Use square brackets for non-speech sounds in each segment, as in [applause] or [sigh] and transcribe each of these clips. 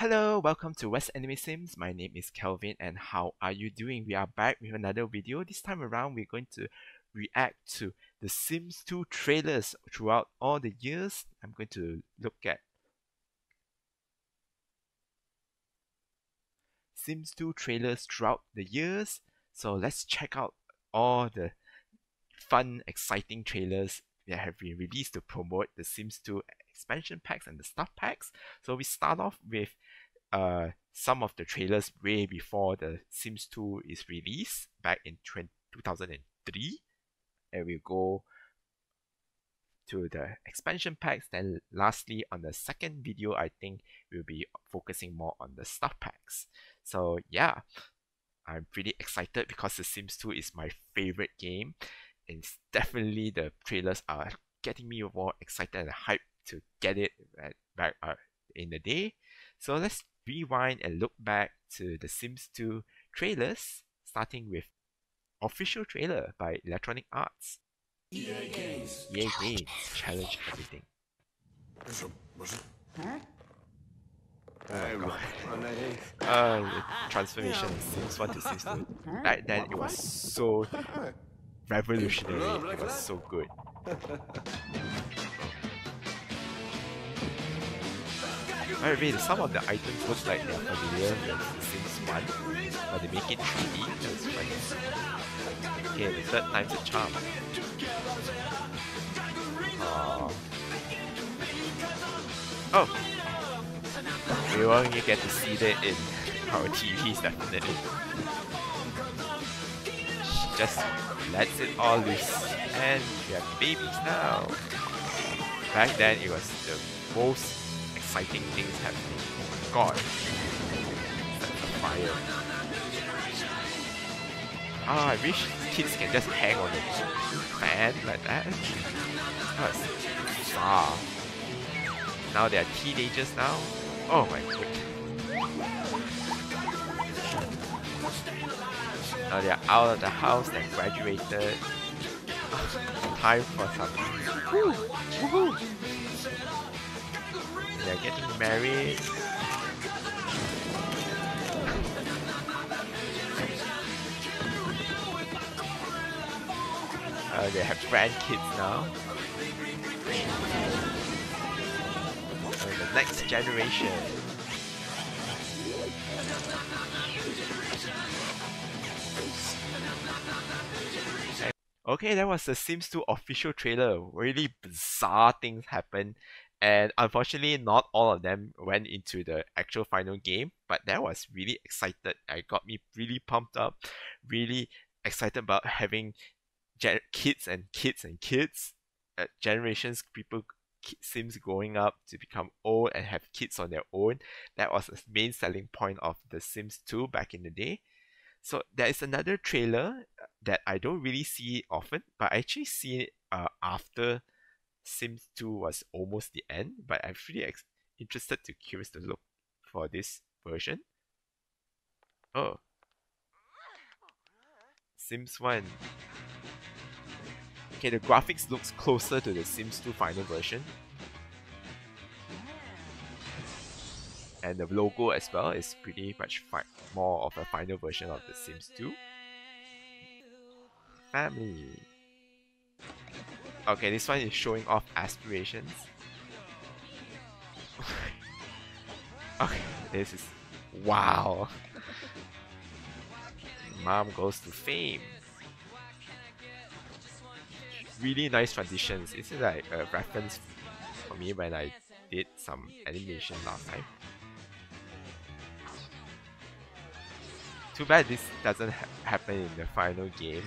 Hello, welcome to Westanime Sims. My name is Kelvin and how are you doing? We are back with another video. This time around, we're going to react to the Sims 2 trailers throughout all the years. I'm going to look at Sims 2 trailers throughout the years. So let's check out all the fun, exciting trailers that have been released to promote the Sims 2 expansion packs and the stuff packs. So we start off with uh, some of the trailers way before the Sims 2 is released back in 2003. And we'll go to the expansion packs. Then lastly, on the second video, I think we'll be focusing more on the stuff packs. So yeah, I'm pretty excited because The Sims 2 is my favorite game. It's definitely the trailers are getting me more excited and hyped to get it back uh, in the day. So let's rewind and look back to the Sims 2 trailers, starting with official trailer by Electronic Arts. EA Games. EA Games challenge everything. Oh god. Uh, the transformation of [laughs] Sims 1 to Sims 2. Back then it was so [laughs] revolutionary. It was so good. [laughs] The way, some of the items look like they're familiar with Sims 1, but they make it 3D, that's funny. Okay, the third time's a charm. Aww. Oh! We won't get to see that in our TVs, definitely. She just lets it all loose, and we have babies now. Back then, it was the most exciting things happening. Oh my god. That's a fire. Ah, I wish kids can just hang on the fan like that. That's bizarre. Now they are teenagers now. Oh my god. Now they are out of the house and graduated. [laughs] Time for some. Woo! Woohoo! They're getting married. Uh, they have grandkids now. Uh, the next generation. Okay, that was the Sims 2 official trailer. Really bizarre things happened and unfortunately not all of them went into the actual final game but that was really excited. I got me really pumped up really excited about having gen- kids and kids and kids uh, generations people sims growing up to become old and have kids on their own. That was the main selling point of the sims 2 back in the day. So there is another trailer that i don't really see often but i actually see it uh, after Sims 2 was almost the end, but I'm really ex- interested to curious to look for this version. Oh. Sims 1. Okay, the graphics looks closer to the Sims 2 final version. And the logo as well is pretty much more of a final version of the Sims 2. Family. Okay, this one is showing off aspirations. [laughs] okay, this is... Wow! Mom goes to fame. Really nice transitions. This is like a reference for me when I did some animation last time. Too bad this doesn't ha happen in the final game.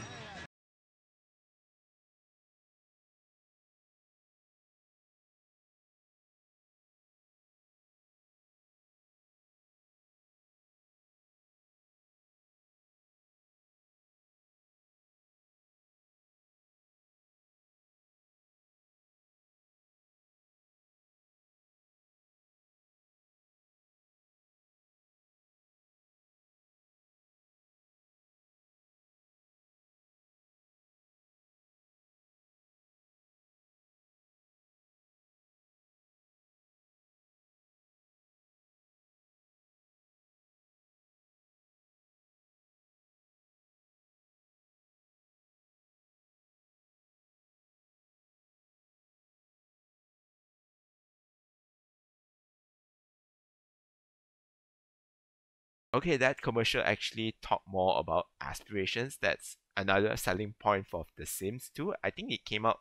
Okay, that commercial actually talked more about aspirations. That's another selling point for The Sims 2. I think it came out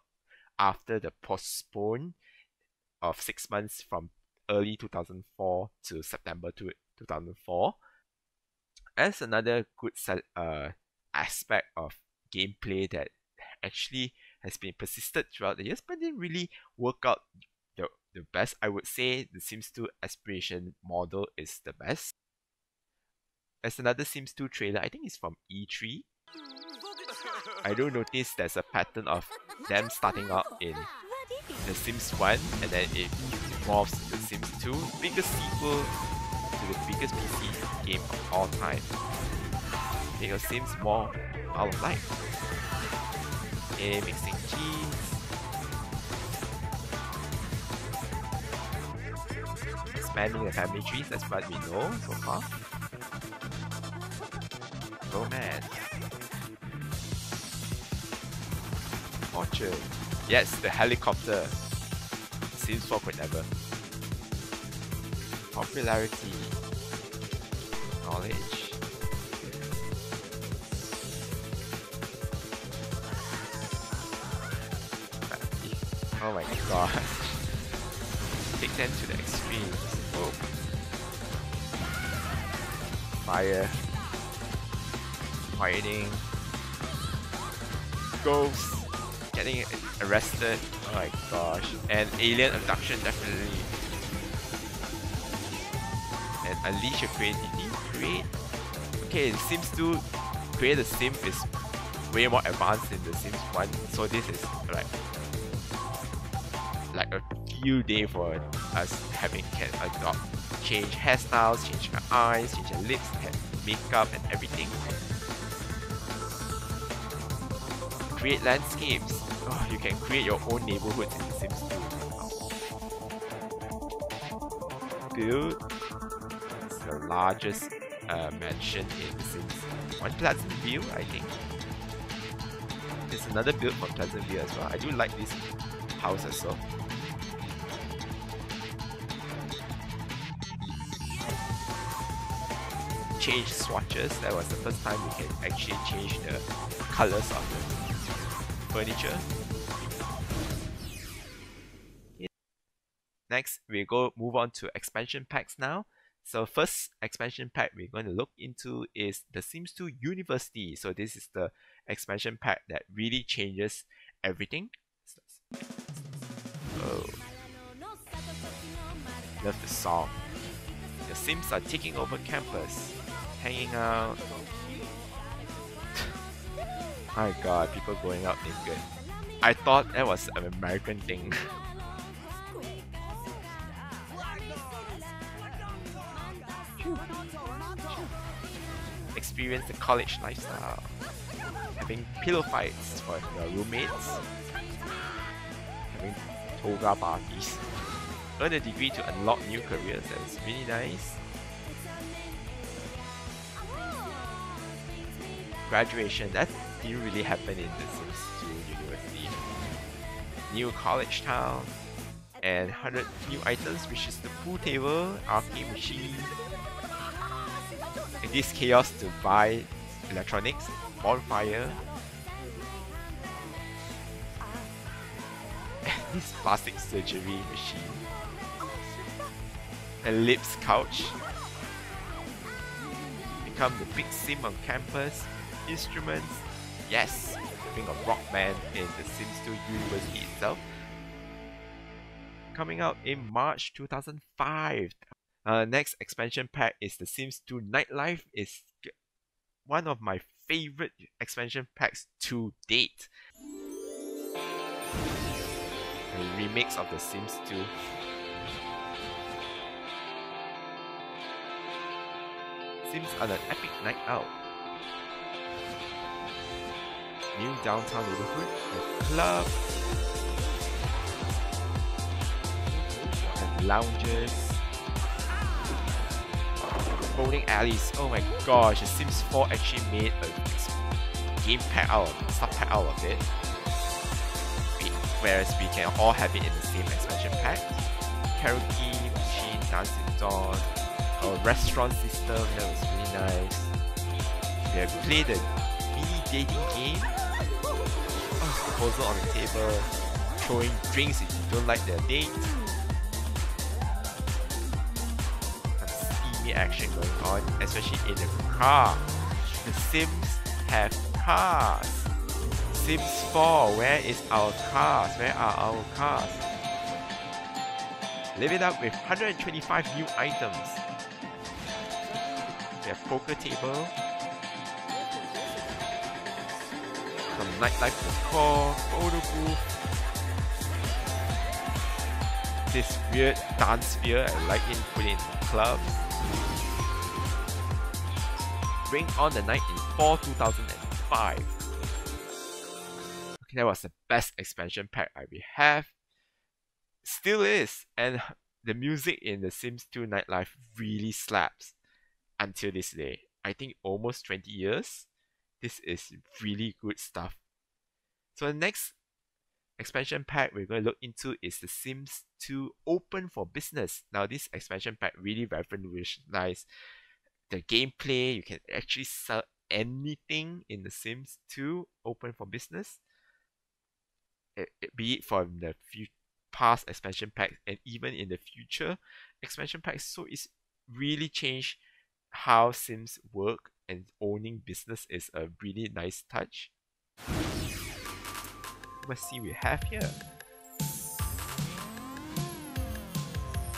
after the postpone of six months from early 2004 to September 2004. As another good uh, aspect of gameplay that actually has been persisted throughout the years, but didn't really work out the, the best. I would say the Sims 2 aspiration model is the best. As another Sims 2 trailer, I think it's from E3. I do notice there's a pattern of them starting out in The Sims 1 and then it morphs to The Sims 2, biggest sequel to the biggest PC game of all time. Make your Sims more out of life. Okay, mixing cheese. Expanding the family trees, that's what we know so far romance. Orchard. Yes, the helicopter. Seems Sims 4.ever. Popularity. Knowledge. [laughs] Oh my gosh. Take them to the extremes. Oh. Fire fighting, ghosts, getting arrested, oh my gosh, and alien abduction definitely. And unleash your creativity, create. Okay, Sims 2, create a sim is way more advanced than the Sims 1, so this is like like a few days for us having can adopt change hairstyles, change our eyes, change our lips, makeup and everything. Create landscapes. Oh, you can create your own neighborhoods in The Sims 2. Build. It's the largest uh, mansion in Sims. One Pleasant View, I think. There's another build from Pleasantview as well. I do like this house as well. change swatches. That was the first time we can actually change the colors of the furniture. Next, we go move on to expansion packs now. So first expansion pack we're going to look into is The Sims 2 University. So this is the expansion pack that really changes everything. Oh. Love the song. The Sims are taking over campus, hanging out, my god, people going out naked. I thought that was an American thing. [laughs] Experience the college lifestyle. Having pillow fights for your roommates. Having toga parties. Earn a degree to unlock new careers. That's really nice. Graduation. That's didn't really happen in the Sims 2 University. New college town, and 100 new items, which is the pool table, arcade machine, in this chaos to buy electronics, bonfire, and [laughs] this plastic surgery machine, ellipse couch, become the big sim on campus, instruments, Yes, being a rock band in the Sims 2 University itself. Coming out in March 2005. Uh, next expansion pack is the Sims 2 Nightlife. is one of my favorite expansion packs to date. A remix of the Sims 2. Sims on an epic night out new downtown neighborhood with clubs and lounges, bowling alleys. Oh my gosh, The Sims 4 actually made a game pack out of sub pack out of it. whereas we can all have it in the same expansion pack. Karaoke, machine, dancing dawn, our restaurant system, that was really nice. We have played a mini dating game. Proposal on the table, throwing drinks if you don't like their date. Some steamy action going on, especially in the car. The Sims have cars. Sims 4, where is our cars? Where are our cars? Live it up with 125 new items. We have poker table. Nightlife decor, photo booth. This weird dance sphere, I like it, put it in the clubs. Bring on the night in fall 2005. Okay, that was the best expansion pack I will have still is. And the music in The Sims 2 Nightlife really slaps until this day. I think almost 20 years. This is really good stuff. So the next expansion pack we're going to look into is The Sims 2 Open for Business. Now this expansion pack really revolutionized the gameplay. You can actually sell anything in The Sims 2 Open for Business. It, it, be it from the past expansion packs and even in the future expansion packs. So it's really changed how Sims work and owning business is a really nice touch. Let's see we have here.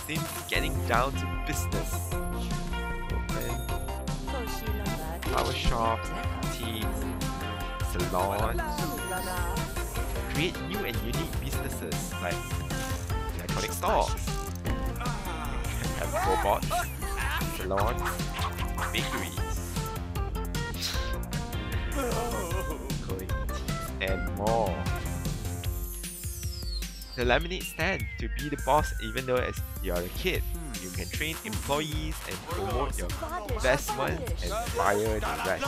Sims getting down to business. Open. Flower shops, teas, salons. Create new and unique businesses like electronic stores, have robots, salons, bakeries, [laughs] and more. The lemonade stand to be the boss even though as you're a kid. You can train employees and promote your investment and fire the rest.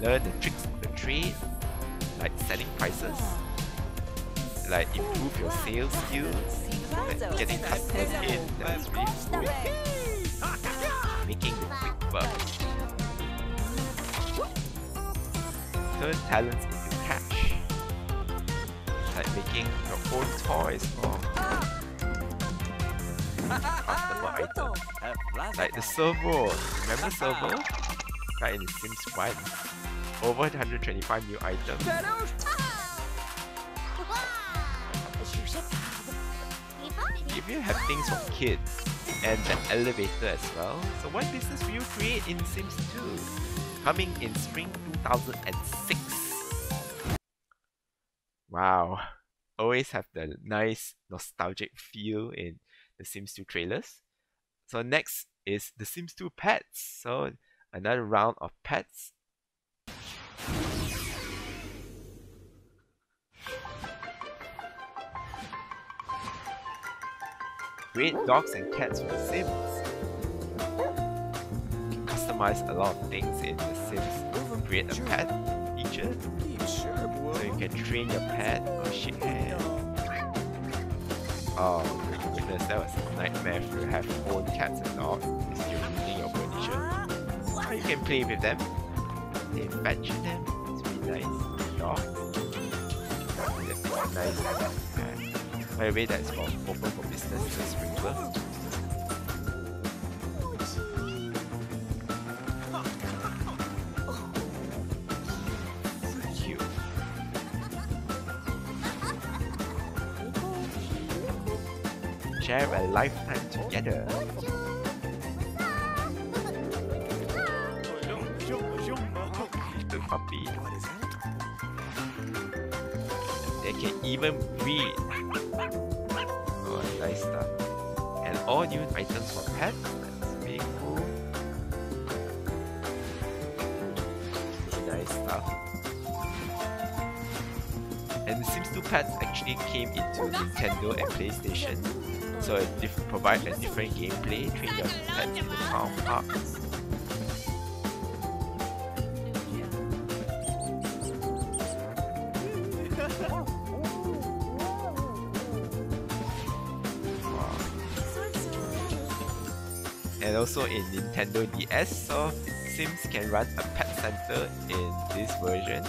Learn the tricks of the trade, like selling prices, like improve your sales skills, like getting customers in, that's really cool. Making the quick bucks. Turn talents into cash. Like making your own toys or customable ah. items. [laughs] Like the servo. Remember servo? Ah. Right in the Sims 1. Over 125 new items. If you have things for kids and the elevator as well, so what business will you create in Sims 2? Coming in spring 2006. Wow, always have the nice nostalgic feel in the Sims 2 trailers. So next is the Sims 2 pets. So another round of pets. Create dogs and cats for Sims. You can customize a lot of things in the Sims. Create a pet feature. So you can train your pet oh, or shake hands. Oh goodness, that was a nightmare if you have own cats and dogs if you're using your furniture. You can play with them. They fetch them. It's really nice. Dogs. That's nice. By the way, that's for open for business, the sprinkler. Share a lifetime together. Little puppy. They can even breed oh, nice stuff. And all new items for pets. That's really cool. Nice stuff. And the Sims 2 pets actually came into Nintendo and PlayStation. So it provide a different gameplay, between your pets in the town parks. and also in Nintendo DS, so Sims can run a pet center in this version.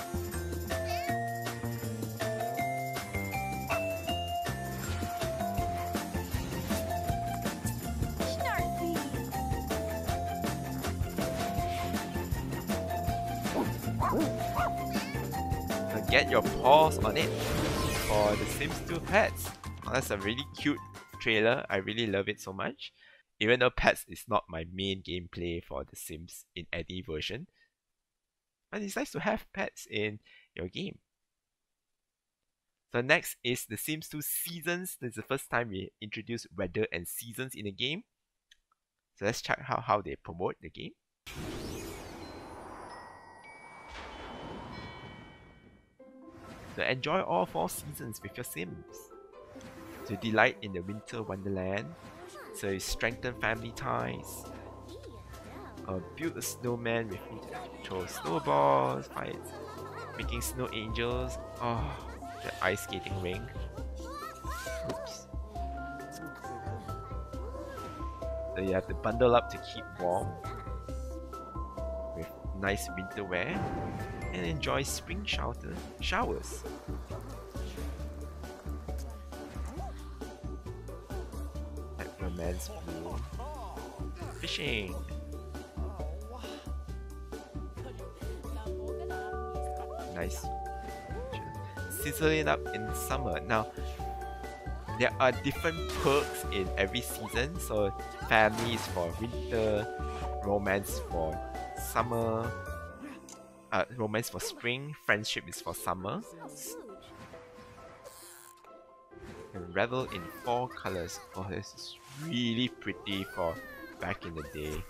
Your paws on it for the Sims 2 pets. Oh, that's a really cute trailer. I really love it so much. Even though pets is not my main gameplay for The Sims in any version. But it's nice to have pets in your game. So next is The Sims 2 Seasons. This is the first time we introduce weather and seasons in a game. So let's check how, how they promote the game. So enjoy all four seasons with your Sims. To delight in the winter wonderland, so strengthen family ties. Uh, build a snowman with throw snowballs, fight, making snow angels. Oh, the ice skating ring. Oops. So you have to bundle up to keep warm with nice winter wear and enjoy spring shelter showers. romance blue. Fishing. Nice. Sizzling up in summer. Now, there are different perks in every season. So, families for winter, romance for summer, uh, romance for spring, friendship is for summer. And revel in four colors. Oh, this is really pretty for back in the day.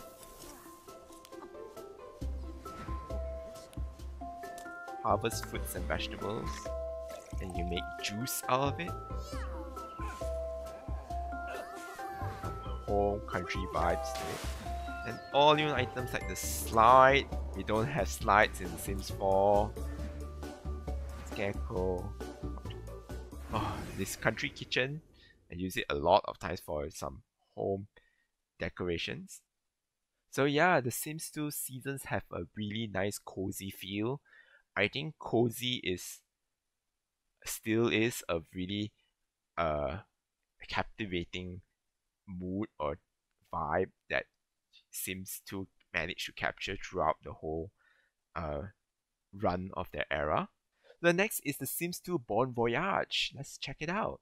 Harvest fruits and vegetables, and you make juice out of it. Home country vibes to it. And all new items like the slide. We don't have slides in Sims 4. Scarecrow. Oh, this country kitchen I use it a lot of times for some home decorations. So yeah, the Sims 2 seasons have a really nice cozy feel. I think cozy is still is a really uh captivating mood or vibe that Sims 2 managed to capture throughout the whole uh run of their era. The next is the Sims 2 Bon Voyage. Let's check it out.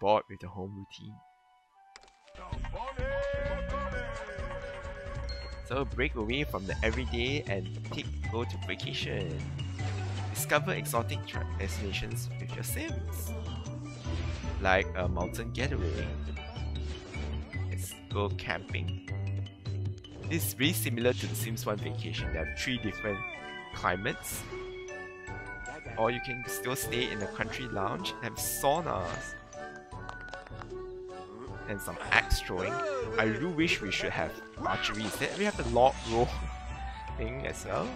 Bored with the home routine. So break away from the everyday and take go to vacation. Discover exotic destinations with your Sims. Like a mountain getaway. Let's go camping. This is really similar to the Sims 1 vacation. There are three different climates. Or you can still stay in a country lounge and have saunas and some axe throwing. I do wish we should have archery. We have the log roll [laughs] thing as well.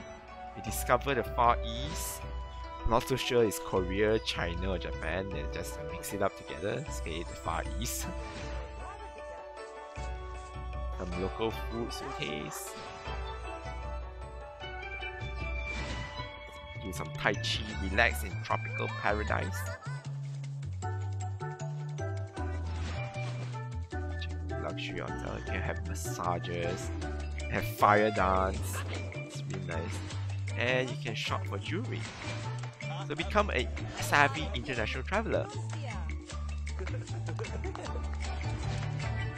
We discover the Far East. Not so sure it's Korea, China, or Japan. Then just mix it up together. Say the Far East. some local foods to taste. Do some Tai Chi, relax in tropical paradise. luxury hotel. You can have massages, have fire dance. It's really nice. And you can shop for jewelry. So become a savvy international traveler.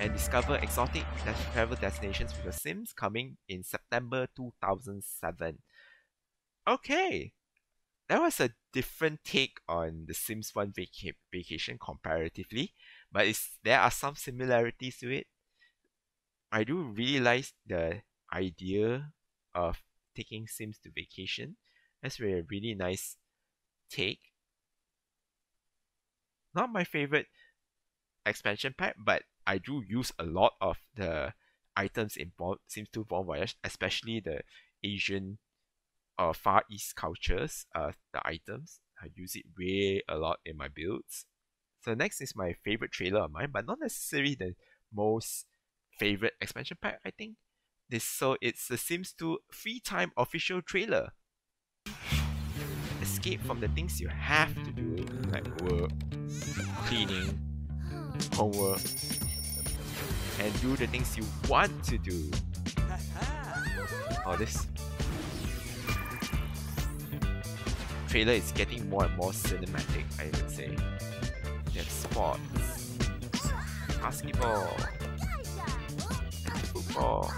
and discover exotic travel destinations with your Sims coming in September 2007. Okay, that was a different take on the Sims 1 vac- vacation comparatively but it's, there are some similarities to it. I do really like the idea of taking Sims to vacation. That's a really nice take. Not my favorite expansion pack, but I do use a lot of the items in bon- Sims 2 Bon Voyage, especially the Asian uh, Far East cultures, uh, the items. I use it way a lot in my builds. So next is my favorite trailer of mine, but not necessarily the most favorite expansion pack, I think. This so it's the Sims 2 free time official trailer. Escape from the things you have to do, like work, cleaning, homework, and do the things you want to do. Oh, this trailer is getting more and more cinematic, I would say. They have sports, basketball, football.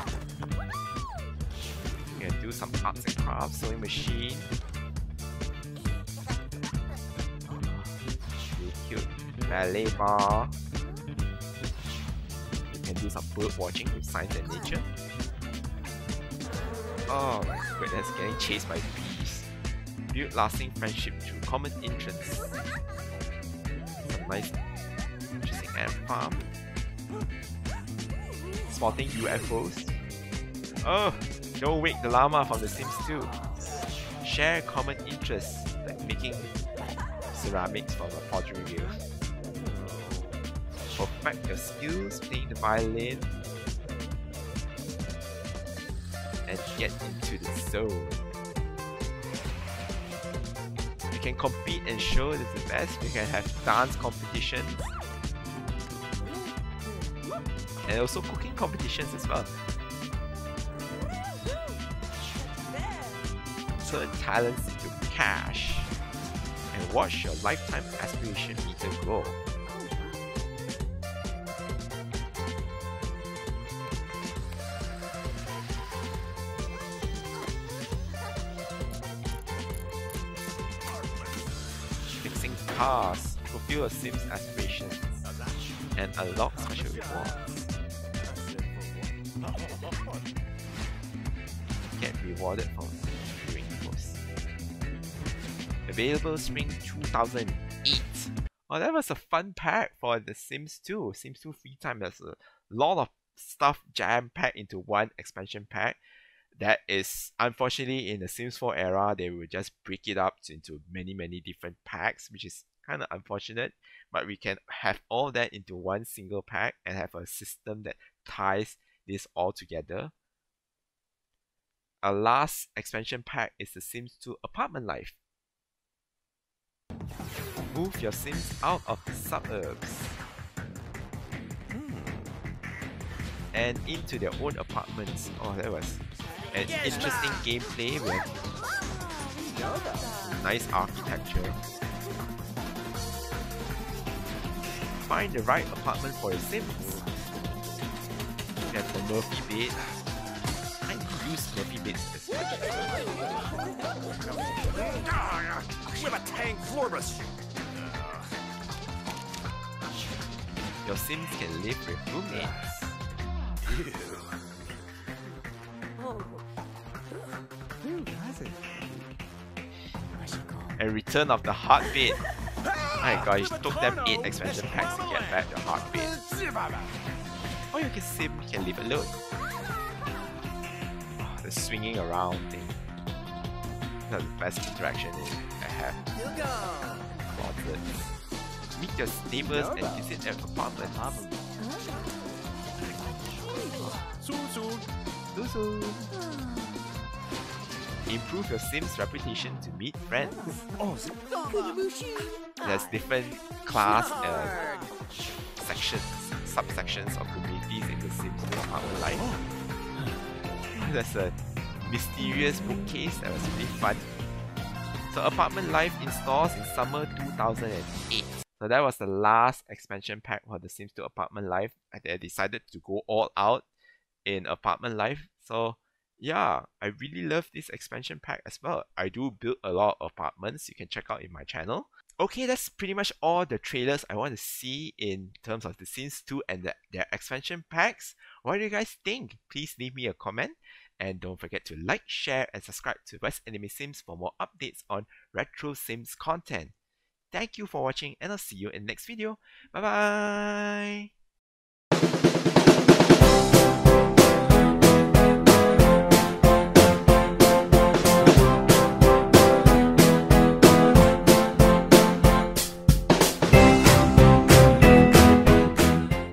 You can do some arts and crafts, sewing machine. Ballet bar. You can do some bird watching with science and nature. Oh my goodness, getting chased by bees. Build lasting friendship through common interests. Some nice, interesting ant farm. Spotting UFOs. Oh, don't wake the llama from The Sims 2. Share common interests like making ceramics from a pottery wheel. Perfect your skills playing the violin and get into the zone. You can compete and show that the best. You can have dance competitions and also cooking competitions as well. Turn talents into cash and watch your lifetime aspiration meter grow. Cars, fulfill a Sim's aspirations, and unlock special rewards. Get rewarded for doing posts. Available Spring 2008. Oh, that was a fun pack for The Sims 2. Sims 2 free time. There's a lot of stuff jam packed into one expansion pack. That is unfortunately in the Sims 4 era, they will just break it up into many, many different packs, which is kind of unfortunate. But we can have all that into one single pack and have a system that ties this all together. A last expansion pack is The Sims 2 Apartment Life. Move your Sims out of the suburbs hmm. and into their own apartments. Oh, that was an interesting gameplay with nice architecture. Find the right apartment for your Sims. You have the Murphy bed. I use Murphy beds as much With a tank Florbus! Your Sims can live with roommates. And Return of the Heartbeat. My god, it took them 8 expansion packs to get back the Heartbeat. Or oh, you can sim, you can live alone. Oh, the swinging around thing. That's the best interaction I have. Closets. Meet your neighbors and visit their apartment. Susu! Susu. Improve your Sims reputation to meet friends. Oh, There's different class uh, sections, subsections of communities in the Sims apartment life. There's a mysterious bookcase that was really fun. So apartment life installs in summer 2008. So that was the last expansion pack for The Sims 2 Apartment Life. They decided to go all out in Apartment Life. So yeah, I really love this expansion pack as well. I do build a lot of apartments you can check out in my channel. Okay, that's pretty much all the trailers I want to see in terms of The Sims 2 and the, their expansion packs. What do you guys think? Please leave me a comment. And don't forget to like, share, and subscribe to Westanime Sims for more updates on Retro Sims content. Thank you for watching and I'll see you in the next video. Bye bye!